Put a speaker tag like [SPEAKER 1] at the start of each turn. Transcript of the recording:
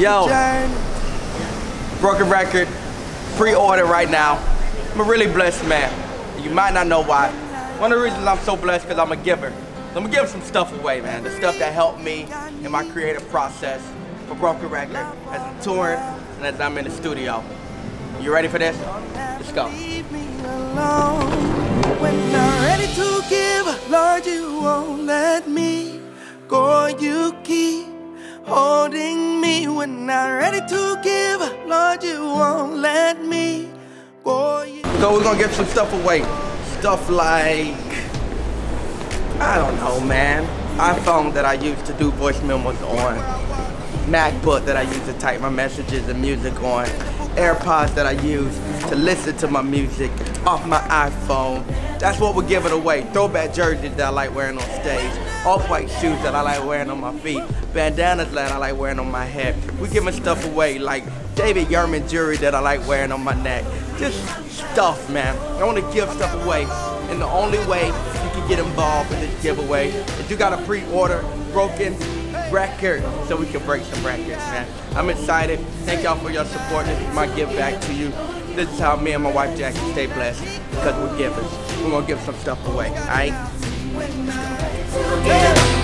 [SPEAKER 1] Yo. Broken record, pre-order right now. I'm a really blessed man. You might not know why. One of the reasons I'm so blessed because I'm a giver. So I'm gonna give some stuff away, man. The stuff that helped me in my creative process for Broken Record as I'm touring and as I'm in the studio. You ready for this? Let's go.
[SPEAKER 2] You won't let me go. You keep holding me. When I'm ready to give, Lord, you won't let me go.
[SPEAKER 1] So we're gonna get some stuff away. Stuff like, I don't know, man. iPhone that I used to do voice memos on. MacBook that I used to type my messages and music on. AirPods that I used to listen to my music off my iPhone. That's what we're giving away. Throwback jerseys that I like wearing on stage. Off-white shoes that I like wearing on my feet. Bandanas that I like wearing on my head. We're giving stuff away like David Yurman jewelry that I like wearing on my neck. Just stuff, man. I want to give stuff away. And the only way you can get involved in this giveaway is you got to pre-order Broken Record so we can break some records, man. I'm excited. Thank y'all for your support. This is my give back to you. This is how me and my wife Jackie stay blessed because we're givers. We're gonna give some stuff away, alright?
[SPEAKER 3] Lord,